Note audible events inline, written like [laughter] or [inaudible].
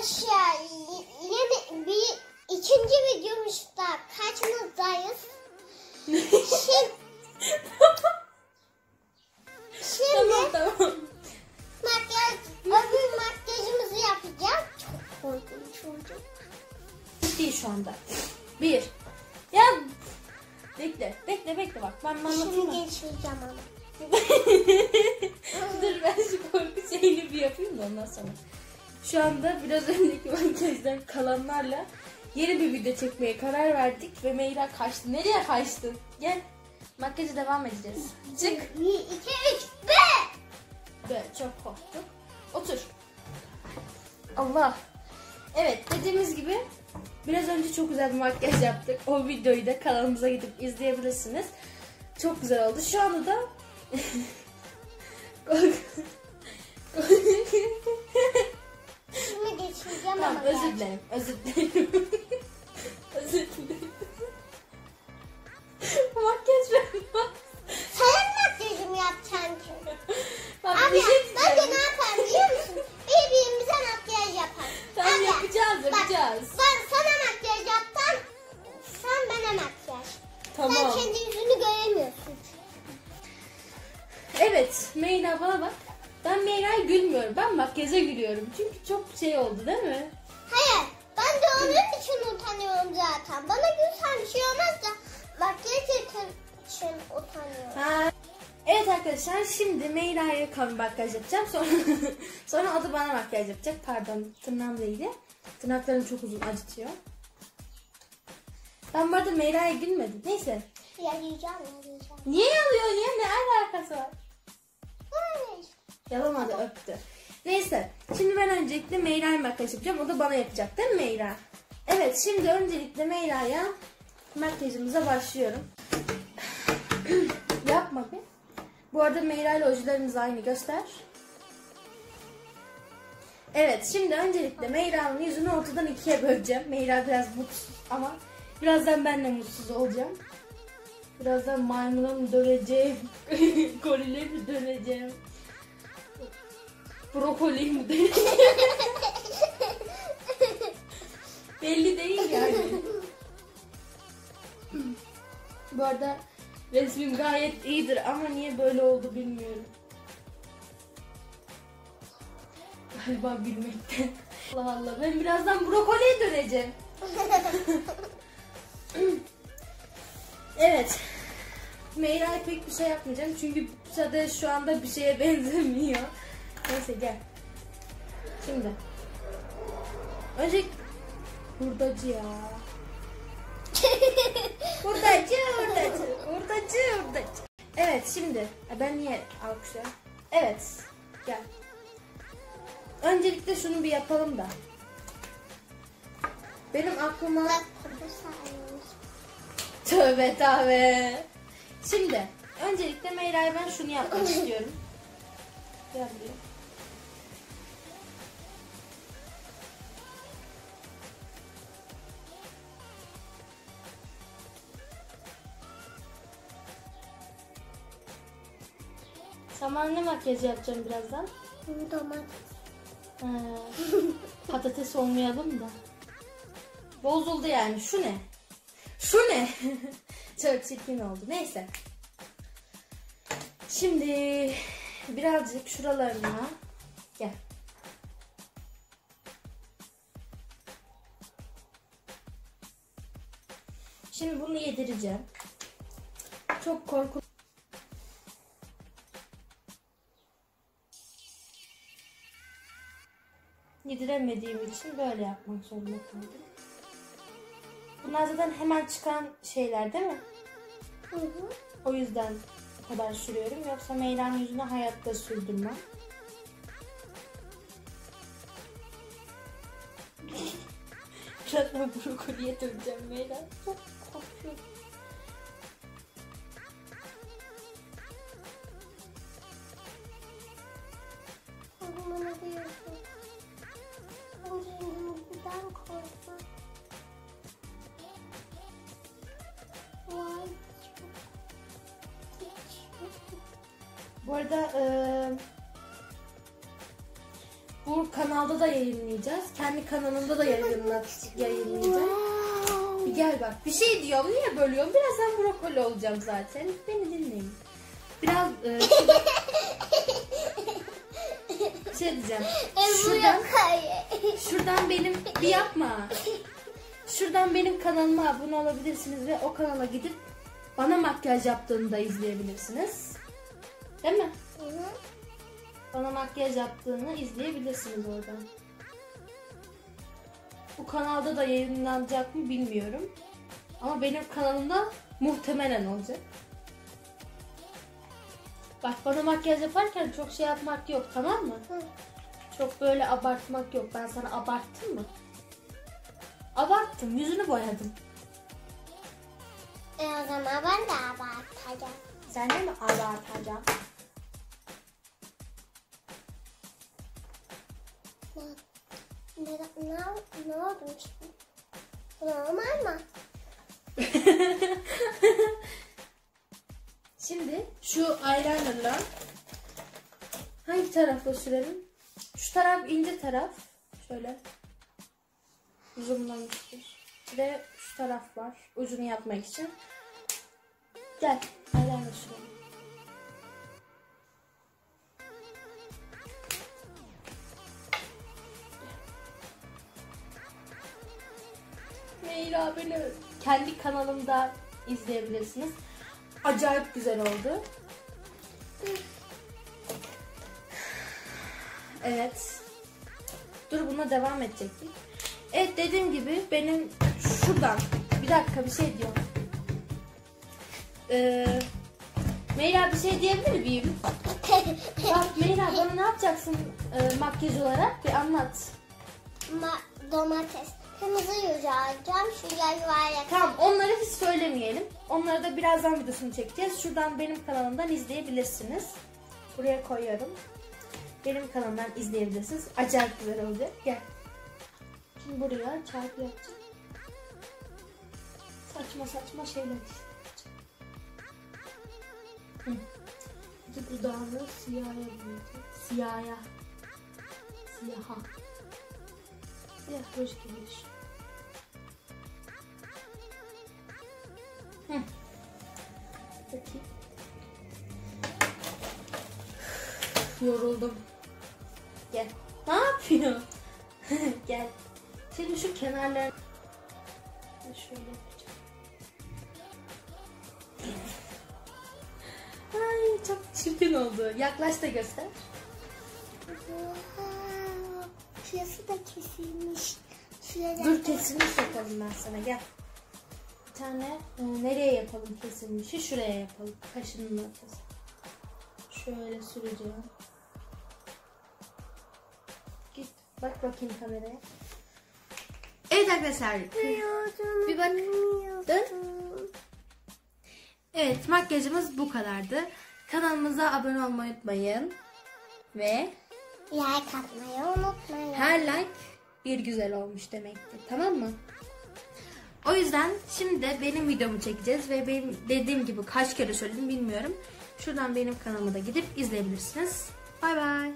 Arkadaşlar y- yeni bir ikinci videomuzda kaçmızdayız. Şimdi, şimdi tamam tamam. makyaj, öbür makyajımızı yapacağız. Çok korkunç olacak. Değil şu anda. Bir. Ya bekle bekle bekle bak ben anlatayım. Şimdi mı? geçireceğim ama. [laughs] Dur ben şu korku şeyini bir yapayım da ondan sonra. Şu anda biraz önceki makyajdan kalanlarla yeni bir video çekmeye karar verdik ve Meyra kaçtı. Nereye kaçtın? Gel. Makyaja devam edeceğiz. Çık. Bir, iki, üç, be! Böyle çok korktuk. Otur. Allah. Evet dediğimiz gibi biraz önce çok güzel bir makyaj yaptık. O videoyu da kanalımıza gidip izleyebilirsiniz. Çok güzel oldu. Şu anda da [laughs] tamam, ama. özür dilerim. Özür dilerim. özür dilerim. [laughs] Makyaj ben Senin makyajımı yapacaksın ki. Bak, Abi bir şey bence diyeceğim. ne yapalım biliyor musun? Birbirimize makyaj yapalım. Tamam Abi, yapacağız Bak yapacağız. ben sana makyaj yaptan sen bana makyaj. Tamam. Sen kendi yüzünü göremiyorsun. Evet Meyra bana bak. Ben Meyra'ya gülmüyorum. Ben makyaja gülüyorum. Çünkü çok şey oldu değil mi? Hayır ben de onun için utanıyorum zaten. Bana gülsen bir şey olmaz da makyaj için utanıyorum. Ha. Evet arkadaşlar şimdi Meyra'ya kan makyaj yapacağım. Sonra [laughs] sonra o da bana makyaj yapacak. Pardon tırnağım değdi. Tırnaklarım çok uzun acıtıyor. Ben bu arada Meyra'ya gülmedim. Neyse. Yarayacağım yarayacağım. Niye yalıyor? Niye? Ne? Ay, Yalamadı öptü. Neyse. Şimdi ben öncelikle Meyra'ya makyaj yapacağım. O da bana yapacak değil mi Meyra? Evet şimdi öncelikle Meyra'ya makyajımıza başlıyorum. [clears throat] Yapma bir. Bu arada Meyra ile ojelerimiz aynı göster. Evet şimdi öncelikle Meyra'nın yüzünü ortadan ikiye böleceğim. Meyra biraz mutsuz ama birazdan ben de mutsuz olacağım. Birazdan maymuna [laughs] döneceğim? Gorile döneceğim? Brokoli mi döneceğim? [laughs] Belli değil yani. Bu arada resmim gayet iyidir ama niye böyle oldu bilmiyorum. Galiba gülmekten. Allah Allah ben birazdan brokoliye döneceğim. [laughs] evet. Meyra'ya pek bir şey yapmayacağım çünkü zaten şu anda bir şeye [laughs] benzemiyor. Neyse gel. Şimdi. Önce hurdacı ya. [laughs] Hurdacı, hurdacı, hurdacı, hurdacı. Evet şimdi. Ha, Ben niye alkışlıyorum? Evet. Gel. Öncelikle şunu bir yapalım da. Benim aklıma... Tövbe tövbe. Şimdi öncelikle Meyra'ya ben şunu yapmak istiyorum. [laughs] Gel buraya. Sana ne makyaj yapacağım birazdan? Domates. Ee, [laughs] patates olmayalım da. Bozuldu yani. Şu ne? Şu ne? [laughs] Çok çirkin oldu. Neyse. Şimdi birazcık şuralarına gel. Şimdi bunu yedireceğim. Çok korkunç. Yediremediğim için böyle yapmak zorunda kaldım. Bunlar zaten hemen çıkan şeyler değil mi? Hı hı. O yüzden bu kadar sürüyorum. Yoksa Meyra'nın yüzüne hayatta sürdürmem. [laughs] Birazdan brokoliye döneceğim Meyra. Çok korkuyorum. Bu arada eee, bu kanalda da yayınlayacağız. Kendi kanalımda da yayınla, yayınlayacağım. Bir gel bak. Bir şey diyorum. Niye bölüyorum? Birazdan brokoli olacağım zaten. Beni dinleyin. Biraz e, şurada- şey diyeceğim. Şuradan, şuradan benim bir yapma. Şuradan benim kanalıma abone olabilirsiniz ve o kanala gidip bana makyaj yaptığını da izleyebilirsiniz. Değil mi? Bana makyaj yaptığını izleyebilirsiniz oradan. Bu kanalda da yayınlanacak mı bilmiyorum. Ama benim kanalımda muhtemelen olacak. Bak bana makyaj yaparken çok şey yapmak yok tamam mı? Çok böyle abartmak yok. Ben sana abarttım mı? Abarttım. Yüzünü boyadım. E o zaman ben de abartacağım. Sen de mi abartacağım? Ne, ne, ne oldu? Normal mı? [laughs] Şimdi şu eyelinerla hangi tarafla sürelim? Şu taraf ince taraf. Şöyle. Zoomlamıştır. Bir de şu taraf var. Ucunu yapmak için. Gel. Meyra beni kendi kanalımda izleyebilirsiniz. Acayip güzel oldu. Evet. Dur buna devam edecektik. Evet dediğim gibi benim şuradan bir dakika bir şey diyorum. Ee, Meyra bir şey diyebilir miyim? [laughs] Bak Meyra bana ne yapacaksın e, makyaj olarak bir anlat. Ma- domates. Kırmızı yüzü alacağım. Şuraya yuvarlak. Tamam onları hiç söylemeyelim. Onları da birazdan videosunu çekeceğiz. Şuradan benim kanalımdan izleyebilirsiniz. Buraya koyuyorum. Benim kanalımdan izleyebilirsiniz. Acayip güzel olacak. Gel. Şimdi buraya çarpı yapacağım. Saçma saçma şeyler işte. De dudağını siyaha boyayacağım. Siyaha. Siyaha. Siyah ruj gibi düşün. Hı. Bakayım. Yoruldum. Gel. Ne yapıyor? [laughs] Gel. Şimdi şu kenarlar şöyle çirkin oldu. Yaklaş da göster. Şurası da kesilmiş. Şuraya Dur kesilmiş yapalım ben sana gel. Bir tane e, nereye yapalım kesilmişi? Şuraya yapalım. Kaşının ortası. Şöyle süreceğim. Git bak bakayım kameraya. Evet arkadaşlar. Bir bak. Dön. Evet makyajımız bu kadardı. Kanalımıza abone olmayı unutmayın. Ve Like atmayı unutmayın. her like bir güzel olmuş demektir. Tamam mı? O yüzden şimdi de benim videomu çekeceğiz ve benim dediğim gibi kaç kere söyledim bilmiyorum. Şuradan benim kanalıma da gidip izleyebilirsiniz. Bay bay.